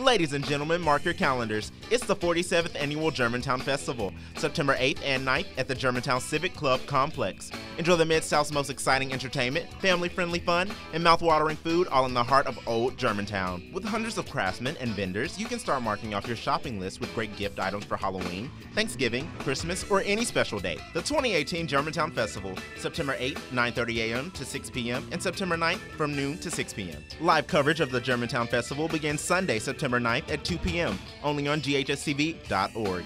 Ladies and gentlemen, mark your calendars. It's the 47th Annual Germantown Festival, September 8th and 9th at the Germantown Civic Club Complex. Enjoy the Mid South's most exciting entertainment, family friendly fun, and mouth-watering food all in the heart of Old Germantown. With hundreds of craftsmen and vendors, you can start marking off your shopping list with great gift items for Halloween, Thanksgiving, Christmas, or any special day. The 2018 Germantown Festival, September 8th, 9:30 a.m. to 6 p.m., and September 9th from noon to 6 p.m. Live coverage of the Germantown Festival begins Sunday, September 9th at 2 p.m. only on ghstv.org.